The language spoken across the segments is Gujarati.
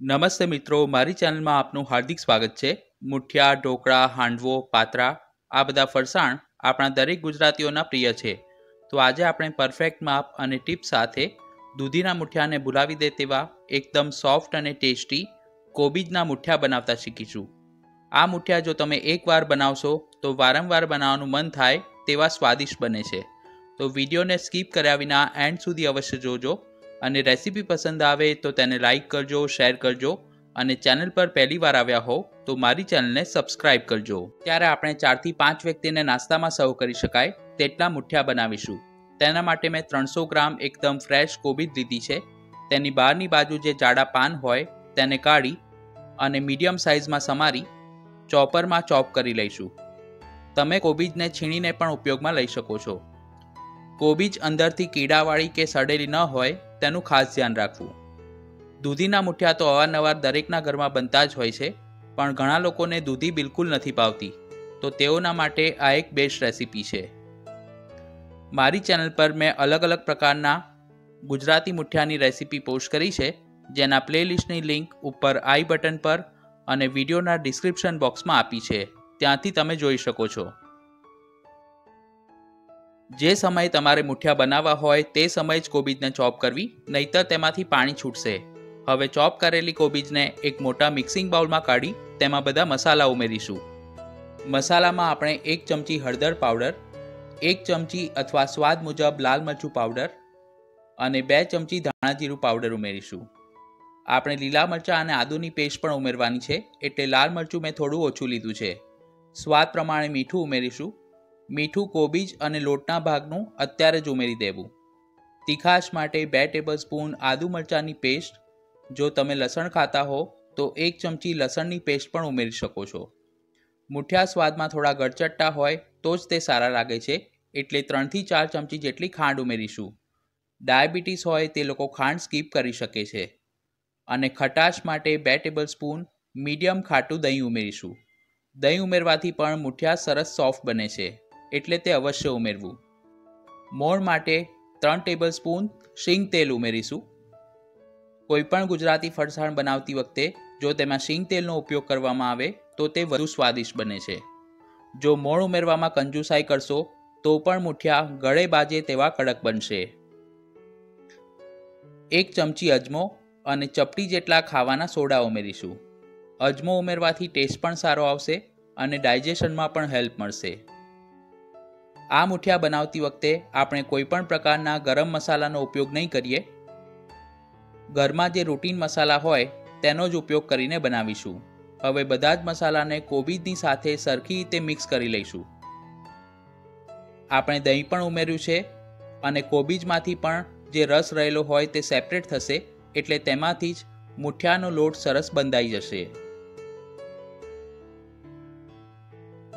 નમસ્તે મિત્રો, મારી ચેનલમાં આપનું હાર્દિક સ્વાગત છે. મુઠિયા, ઢોકળા, હાંડવો, પાત્રા, આ બધા ફરસાણ આપણા દરેક ગુજરાતીઓના પ્રિય છે. તો આજે આપણે પરફેક્ટ માપ અને ટીપ સાથે દૂધીના મુઠિયાને ભૂલાવી દે તેવા એકદમ સોફ્ટ અને ટેસ્ટી કોબીજના મુઠિયા બનાવતા શીખીશું. આ મુઠિયા જો તમે એકવાર બનાવશો, તો વારંવાર બનાવવાનું મન થાય તેવા સ્વાદિષ્ટ બને છે. તો વિડીયોને સ્કીપ કર્યા વિના એન્ડ સુધી અવશ્ય જોજો. અને રેસીપી પસંદ આવે તો તેને લાઇક કરજો શેર કરજો અને ચેનલ પર પહેલીવાર આવ્યા હો તો મારી ચેનલને સબસ્ક્રાઇબ કરજો. ત્યારે આપણે ચારથી પાંચ વ્યક્તિને નાસ્તામાં સર્વ કરી શકાય તેટલા મુઠિયા બનાવીશું. તેના માટે મેં ત્રણસો ગ્રામ એકદમ ફ્રેશ કોબીજ લીધી છે. તેની બહારની બાજુ જે જાડા પાન હોય તેને કાઢી અને મીડિયમ સાઇઝમાં સમારી ચોપરમાં ચોપ કરી લઈશું. તમે કોબીજને છીણીને પણ ઉપયોગમાં લઈ શકો છો. કોબીજ અંદરથી કીડાવાળી કે સડેલી ન હોય, તેનું ખાસ ધ્યાન રાખવું. દૂધીના મુઠિયા તો અવારનવાર દરેકના ઘરમાં બનતા જ હોય છે, પણ ઘણા લોકોને દૂધી બિલકુલ નથી ભાવતી, તો તેઓના માટે આ એક બેસ્ટ રેસીપી છે. મારી ચેનલ પર મેં અલગ અલગ પ્રકારના ગુજરાતી મુઠિયાની રેસીપી પોસ્ટ કરી છે, જેના પ્લેલિસ્ટની લિંક ઉપર આઈ બટન પર અને વિડીયોના ડિસ્ક્રિપ્શન બોક્સમાં આપી છે, ત્યાંથી તમે જોઈ શકો છો. જે સમયે તમારે મુઠિયા બનાવવા હોય તે સમયે જ કોબીજને ચોપ કરવી, નહીતર તેમાંથી પાણી છૂટશે. હવે ચોપ કરેલી કોબીજને એક મોટા મિક્સિંગ બાઉલમાં કાઢી તેમાં બધા મસાલા ઉમેરીશું. મસાલામાં આપણે એક ચમચી હળદર પાવડર, એક ચમચી અથવા સ્વાદ મુજબ લાલ મરચું પાવડર અને બે ચમચી ધાણાજીરું પાવડર ઉમેરીશું. આપણે લીલા મરચાં અને આદુની પેસ્ટ પણ ઉમેરવાની છે, એટલે લાલ મરચું મેં થોડું ઓછું લીધું છે. સ્વાદ પ્રમાણે મીઠું ઉમેરીશું. મીઠું કોબીજ અને લોટના ભાગનું અત્યારે જ ઉમેરી દેવું. તીખાશ માટે બે ટેબલ સ્પૂન આદુ મરચાંની પેસ્ટ જો તમે લસણ ખાતા હો, તો એક ચમચી લસણની પેસ્ટ પણ ઉમેરી શકો છો. મુઠ્યા સ્વાદમાં થોડા ગળચટ્ટા હોય, તો જ તે સારા લાગે છે. એટલે ત્રણથી ચાર ચમચી જેટલી ખાંડ ઉમેરીશું. ડાયાબિટીસ હોય, તે લોકો ખાંડ સ્કીપ કરી શકે છે. અને ખટાશ માટે બે ટેબલ સ્પૂન મીડિયમ ખાટું દહીં ઉમેરીશું. દહીં ઉમેરવાથી પણ મુઠ્યા સરસ સોફ્ટ બને છે. એટલે તે અવશ્ય ઉમેરવું. મોણ માટે ત્રણ ટેબલ સ્પૂન શીંગ તેલ ઉમેરીશું. કોઈપણ ગુજરાતી ફરસાણ બનાવતી વખતે જો તેમાં શીંગ તેલનો ઉપયોગ કરવામાં આવે, તો તે વધુ સ્વાદિષ્ટ બને છે. જો મોણ ઉમેરવામાં કંજુસાઈ કરશો, તો પણ મુઠિયા ગળે બાજે તેવા કડક બનશે. એક ચમચી અજમો અને ચપટી જેટલા ખાવાના સોડા ઉમેરીશું. અજમો ઉમેરવાથી ટેસ્ટ પણ સારો આવશે અને ડાયજેશનમાં પણ હેલ્પ મળશે. આ મુઠિયા બનાવતી વખતે આપણે કોઈપણ પ્રકારના ગરમ મસાલાનો ઉપયોગ નહીં કરીએ. ઘરમાં જે રૂટીન મસાલા હોય, તેનો જ ઉપયોગ કરીને બનાવીશું. હવે બધા જ મસાલાને કોબીજની સાથે સરખી રીતે મિક્સ કરી લઈશું. આપણે દહીં પણ ઉમેર્યું છે અને કોબીજમાંથી પણ જે રસ રહેલો હોય તે સેપરેટ થશે, એટલે તેમાંથી જ મુઠિયાનો લોટ સરસ બંધાઈ જશે.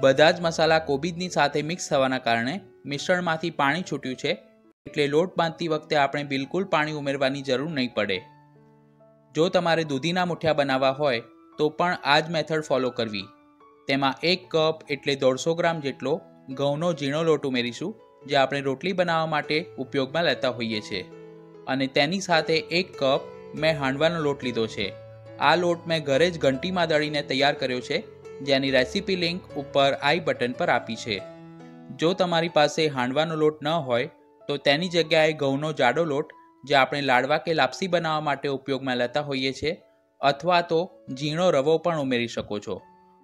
બધા જ મસાલા કોબીજની સાથે મિક્સ થવાના કારણે મિશ્રણમાંથી પાણી છૂટ્યું છે. એટલે લોટ બાંધતી વખતે આપણે બિલકુલ પાણી ઉમેરવાની જરૂર નહીં પડે. જો તમારે દૂધીના મુઠિયા બનાવવા હોય, તો પણ આ જ મેથડ ફોલો કરવી. તેમાં એક કપ એટલે દોઢસો ગ્રામ જેટલો ઘઉંનો ઝીણો લોટ ઉમેરીશું, જે આપણે રોટલી બનાવવા માટે ઉપયોગમાં લેતા હોઈએ છીએ. અને તેની સાથે એક કપ મેં હાંડવાનો લોટ લીધો છે. આ લોટ મેં ઘરે જ ઘંટીમાં દળીને તૈયાર કર્યો છે. જેની રેસીપી લિંક ઉપર આઈ બટન પર આપી છે. જો તમારી પાસે હાંડવાનો લોટ ન હોય, તો તેની જગ્યાએ ઘઉંનો જાડો લોટ, જે આપણે લાડવા કે લાપસી બનાવવા માટે ઉપયોગમાં લેતા હોઈએ છીએ અથવા તો ઝીણો રવો પણ ઉમેરી શકો છો.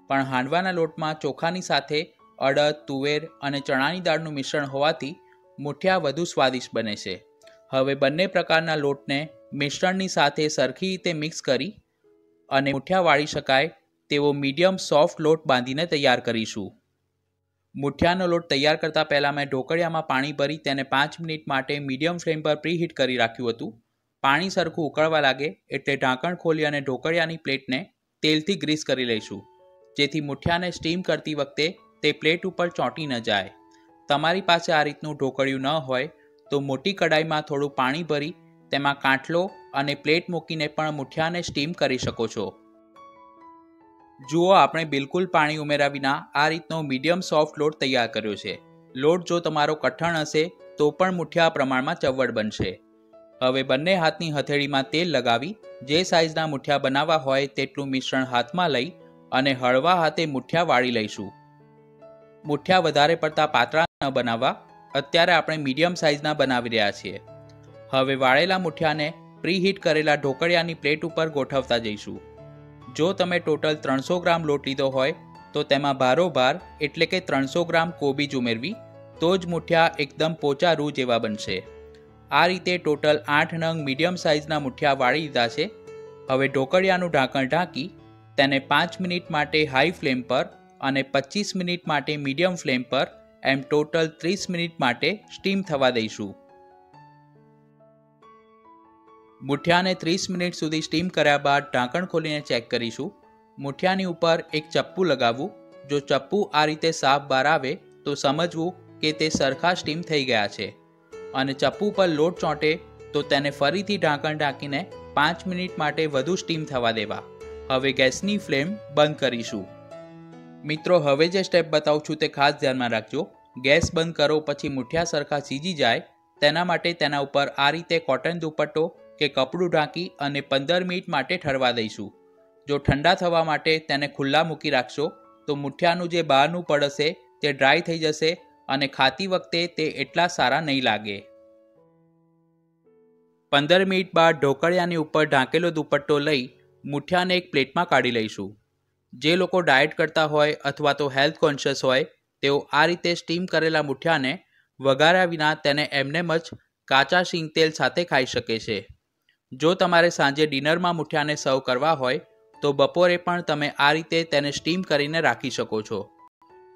પણ હાંડવાના લોટમાં ચોખાની સાથે અડદ, તુવેર અને ચણાની દાળનું મિશ્રણ હોવાથી મુઠિયા વધુ સ્વાદિષ્ટ બને છે. હવે બંને પ્રકારના લોટને મિશ્રણની સાથે સરખી રીતે મિક્સ કરી અને મુઠિયા વાળી શકાય તેવો મીડિયમ સોફ્ટ લોટ બાંધીને તૈયાર કરીશું. મુઠિયાનો લોટ તૈયાર કરતાં પહેલાં મેં ઢોકળિયામાં પાણી ભરી તેને પાંચ મિનિટ માટે મીડિયમ ફ્લેમ પર પ્રીહીટ કરી રાખ્યું હતું. પાણી સરખું ઉકળવા લાગે એટલે ઢાંકણ ખોલી અને ઢોકળિયાની પ્લેટને તેલથી ગ્રીસ કરી લઈશું. જેથી મુઠિયાને સ્ટીમ કરતી વખતે તે પ્લેટ ઉપર ચોંટી ન જાય. તમારી પાસે આ રીતનું ઢોકળિયું ન હોય તો મોટી કડાઈમાં થોડું પાણી ભરી તેમાં કાંઠલો અને પ્લેટ મૂકીને પણ મુઠિયાને સ્ટીમ કરી શકો છો. જુઓ, આપણે બિલકુલ પાણી ઉમેર્યા વિના આ રીતનો મીડિયમ સોફ્ટ લોટ તૈયાર કર્યો છે. લોટ જો તમારો કઠણ હશે, તો પણ મુઠ્યા પ્રમાણમાં ચવડ બનશે. હવે બંને હાથની હથેળીમાં તેલ લગાવી, જે સાઇઝના મુઠ્યા બનાવવા હોય તેટલું મિશ્રણ હાથમાં લઈ અને હળવા હાથે મુઠ્યા વાળી લઈશું. મુઠ્યા વધારે પડતા પાતળા ન બનાવવા, અત્યારે આપણે મીડિયમ સાઇઝના બનાવી રહ્યા છીએ. હવે વાળેલા મુઠ્યાને પ્રીહીટ કરેલા ઢોકળિયાની પ્લેટ ઉપર ગોઠવતા જઈશું. જો તમે ટોટલ ત્રણસો ગ્રામ લોટ લીધો હોય, તો તેમાં ભારોભાર એટલે કે ત્રણસો ગ્રામ કોબીજ ઉમેરવી, તો જ મુઠિયા એકદમ પોચા રૂ જેવા બનશે. આ રીતે ટોટલ આઠ નંગ મીડિયમ સાઇઝના મુઠિયા વાળી દીધા છે. હવે ઢોકળિયાનું ઢાંકણ ઢાંકી, તેને પાંચ મિનિટ માટે હાઈ ફ્લેમ પર અને પચીસ મિનિટ માટે મીડિયમ ફ્લેમ પર, એમ ટોટલ ત્રીસ મિનિટ માટે સ્ટીમ થવા દઈશું. મુઠિયાને ત્રીસ મિનિટ સુધી સ્ટીમ કર્યા બાદ ઢાંકણ ખોલીને ચેક કરીશું. મુઠિયાની ઉપર એક ચપ્પુ લગાવવું. જો ચપ્પુ આ રીતે સાફ બહાર આવે, તો સમજવું કે તે સરખા સ્ટીમ થઈ ગયા છે. અને ચપ્પુ પર લોટ ચોંટે, તો તેને ફરીથી ઢાંકણ ઢાંકીને પાંચ મિનિટ માટે વધુ સ્ટીમ થવા દેવા. હવે ગેસની ફ્લેમ બંધ કરીશું. મિત્રો, હવે જે સ્ટેપ બતાવું છું તે ખાસ ધ્યાનમાં રાખજો. ગેસ બંધ કરો, પછી મુઠિયા સરખા સીજી જાય, તેના માટે તેના ઉપર આ રીતે કોટન દુપટ્ટો કે કપડું ઢાંકી અને પંદર મિનિટ માટે ઠરવા દઈશું. જો ઠંડા થવા માટે તેને ખુલ્લા મૂકી રાખશો, તો મુઠિયાનું જે બહારનું પડ હશે, તે ડ્રાય થઈ જશે અને ખાતી વખતે તે એટલા સારા નહીં લાગે. પંદર મિનિટ બાદ ઢોકળિયાની ઉપર ઢાંકેલો દુપટ્ટો લઈ મુઠિયાને એક પ્લેટમાં કાઢી લઈશું. જે લોકો ડાયટ કરતા હોય અથવા તો હેલ્થ કોન્શિયસ હોય, તેઓ આ રીતે સ્ટીમ કરેલા મુઠિયાને વઘાર્યા વિના તેને એમનેમ જ કાચા શીંગ તેલ સાથે ખાઈ શકે છે. જો તમારે સાંજે ડિનરમાં મુઠિયાને સર્વ કરવા હોય, તો બપોરે પણ તમે આ રીતે તેને સ્ટીમ કરીને રાખી શકો છો.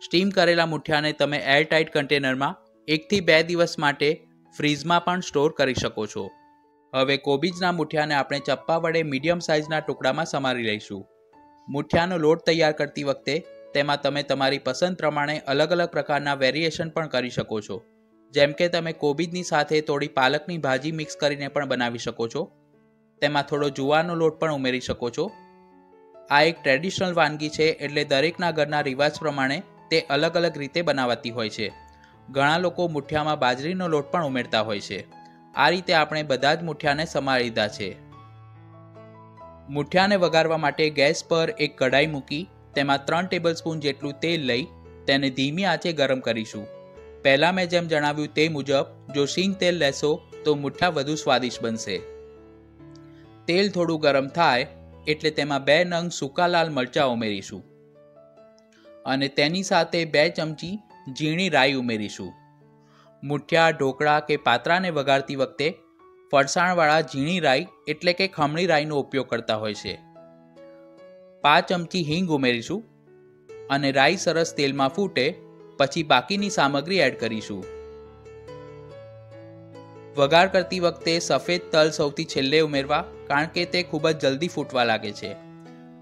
સ્ટીમ કરેલા મુઠિયાને તમે એરટાઇટ કન્ટેનરમાં એકથી બે દિવસ માટે ફ્રીઝમાં પણ સ્ટોર કરી શકો છો. હવે કોબીજના મુઠિયાને આપણે ચપ્પા વડે મીડિયમ સાઇઝના ટુકડામાં સમારી લઈશું. મુઠિયાનો લોટ તૈયાર કરતી વખતે તેમાં તમે તમારી પસંદ પ્રમાણે અલગ અલગ પ્રકારના વેરિએશન પણ કરી શકો છો. જેમ કે તમે કોબીજની સાથે થોડી પાલકની ભાજી મિક્સ કરીને પણ બનાવી શકો છો. તેમાં થોડો જુવારનો લોટ પણ ઉમેરી શકો છો. આ એક ટ્રેડિશનલ વાનગી છે એટલે દરેકના ઘરના રિવાજ પ્રમાણે તે અલગ અલગ રીતે બનાવાતી હોય છે. ઘણા લોકો મુઠિયામાં બાજરીનો લોટ પણ ઉમેરતા હોય છે. આ રીતે આપણે બધા જ મુઠિયાને સમારી લીધા છે. મુઠિયાને વઘારવા માટે ગેસ પર એક કઢાઈ મૂકી, તેમાં ત્રણ ટેબલ સ્પૂન જેટલું તેલ લઈ, તેને ધીમી આંચે ગરમ કરીશું. પહેલાં મેં જેમ જણાવ્યું તે મુજબ, જો સિંગ તેલ લેશો, તો મુઠ્ઠા વધુ સ્વાદિષ્ટ બનશે. તેલ થોડું ગરમ થાય એટલે તેમાં બે નંગ સૂકા લાલ મરચાં ઉમેરીશું. અને તેની સાથે બે ચમચી ઝીણી રાઈ ઉમેરીશું. મુઠિયા, ઢોકળા કે પાત્રાને વગાડતી વખતે ફરસાણવાળા ઝીણી રાઈ એટલે કે ખમણી રાઈનો ઉપયોગ કરતા હોય છે. પાંચ ચમચી હિંગ ઉમેરીશું અને રાઈ સરસ તેલમાં ફૂટે પછી બાકીની સામગ્રી એડ કરીશું. વઘાર કરતી વખતે સફેદ તલ સૌથી છેલ્લે ઉમેરવા કારણ કે તે ખૂબ જ જલ્દી ફૂટવા લાગે છે.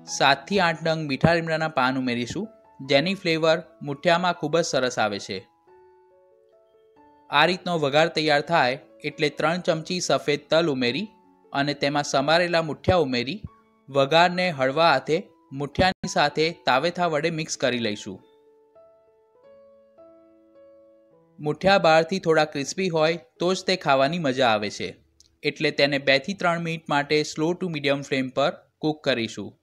સાતથી આઠ નંગ મીઠા લીમડાના પાન ઉમેરીશું, જેની ફ્લેવર મુઠિયામાં ખૂબ જ સરસ આવે છે. આ રીતનો વઘાર તૈયાર થાય એટલે ત્રણ ચમચી સફેદ તલ ઉમેરી અને તેમાં સમારેલા મુઠિયા ઉમેરી, વઘારને હળવા હાથે મુઠિયાની સાથે તાવેથા વડે મિક્સ કરી લઈશું. મુઠિયા બહારથી થોડા ક્રિસ્પી હોય તો જ તે ખાવાની મજા આવે છે. એટલે તેને બેથી ત્રણ મિનિટ માટે સ્લો ટુ મીડિયમ ફ્લેમ પર કૂક કરીશું.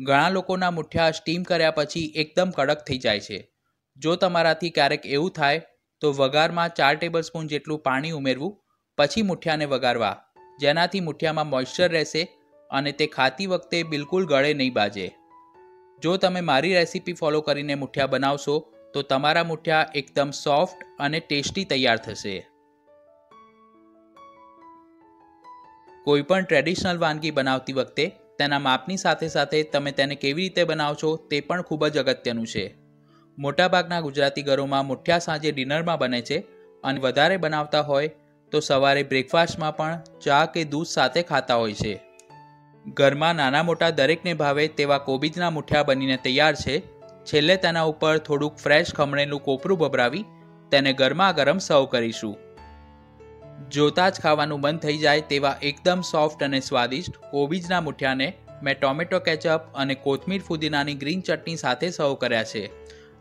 ઘણા લોકોના મુઠિયા સ્ટીમ કર્યા પછી એકદમ કડક થઈ જાય છે. જો તમારાથી ક્યારેક એવું થાય, તો વઘારમાં ચાર ટેબલ સ્પૂન જેટલું પાણી ઉમેરવું, પછી મુઠિયાને વઘારવા. જેનાથી મુઠિયામાં મોઇશ્ચર રહેશે અને તે ખાતી વખતે બિલકુલ ગળે નહીં બાજે. જો તમે મારી રેસીપી ફોલો કરીને મુઠિયા બનાવશો, તો તમારા મુઠિયા એકદમ સોફ્ટ અને ટેસ્ટી તૈયાર થશે. કોઈ પણ ટ્રેડિશનલ વાનગી બનાવતી વખતે તેના માપની સાથે સાથે તમે તેને કેવી રીતે બનાવશો તે પણ ખૂબ જ અગત્યનું છે. મોટાભાગના ગુજરાતી ઘરોમાં મુઠ્યા સાંજે ડિનરમાં બને છે અને વધારે બનાવતા હોય તો સવારે બ્રેકફાસ્ટમાં પણ ચા કે દૂધ સાથે ખાતા હોય છે. ઘરમાં નાના મોટા દરેકને ભાવે તેવા કોબીજના મુઠ્યા બનીને તૈયાર છે. છેલ્લે તેના ઉપર થોડુંક ફ્રેશ ખમણેલું કોપરું ભભરાવી તેને ગરમા ગરમ સર્વ કરીશું. જોતાં જ ખાવાનું બંધ થઈ જાય તેવા એકદમ સોફ્ટ અને સ્વાદિષ્ટ કોબીજના મુઠિયાને મેં ટોમેટો કેચઅપ અને કોથમીર ફુદીનાની ગ્રીન ચટણી સાથે સર્વ કર્યા છે.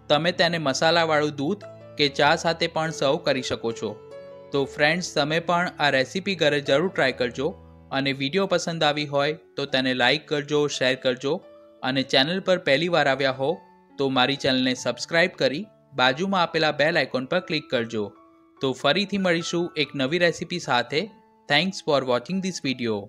તમે તેને મસાલાવાળું દૂધ કે ચા સાથે પણ સર્વ કરી શકો છો. તો ફ્રેન્ડ્સ, તમે પણ આ રેસીપી ઘરે જરૂર ટ્રાય કરજો અને વીડિયો પસંદ આવી હોય તો તેને લાઇક કરજો, શેર કરજો અને ચેનલ પર પહેલીવાર આવ્યા હો તો મારી ચેનલને સબસ્ક્રાઇબ કરી બાજુમાં આપેલા બેલ આઇકોન પર ક્લિક કરજો. તો ફરીથી મળીશું એક નવી રેસીપી સાથે. Thanks for watching this video